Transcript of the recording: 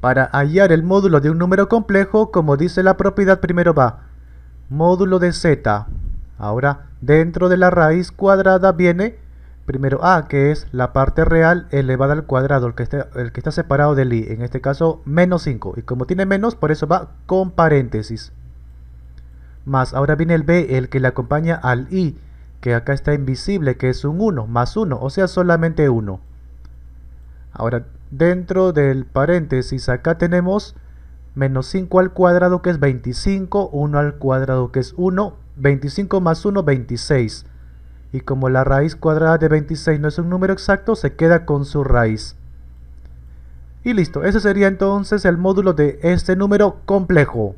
Para hallar el módulo de un número complejo, como dice la propiedad, primero va módulo de z. Ahora, dentro de la raíz cuadrada viene primero a, que es la parte real elevada al cuadrado, el que, está, separado del i, en este caso menos 5. Y como tiene menos, por eso va con paréntesis. Más, ahora viene el b, el que le acompaña al i, que acá está invisible, que es un 1, más 1, o sea, solamente 1. Ahora, dentro del paréntesis, acá tenemos menos 5 al cuadrado, que es 25, 1 al cuadrado, que es 1, 25 más 1, 26. Y como la raíz cuadrada de 26 no es un número exacto, se queda con su raíz. Y listo, ese sería entonces el módulo de este número complejo.